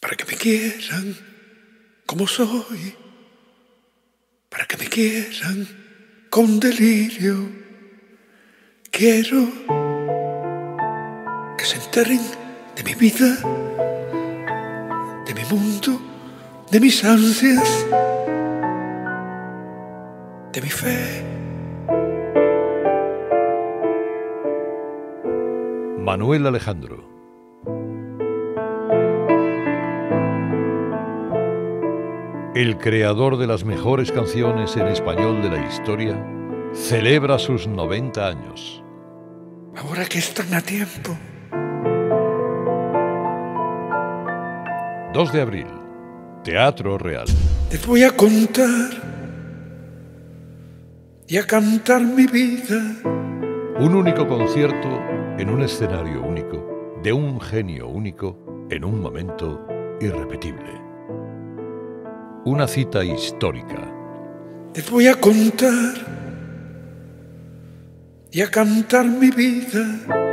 para que me quieran como soy, para que me quieran con delirio. Quiero que se enteren de mi vida, de mi mundo, de mis ansias, de mi fe. Manuel Alejandro. El creador de las mejores canciones en español de la historia celebra sus 90 años. Ahora que están a tiempo. 2 de abril, Teatro Real. Les voy a contar y a cantar mi vida. Un único concierto en un escenario único, de un genio único, en un momento irrepetible. Una cita histórica. Les voy a contar y a cantar mi vida.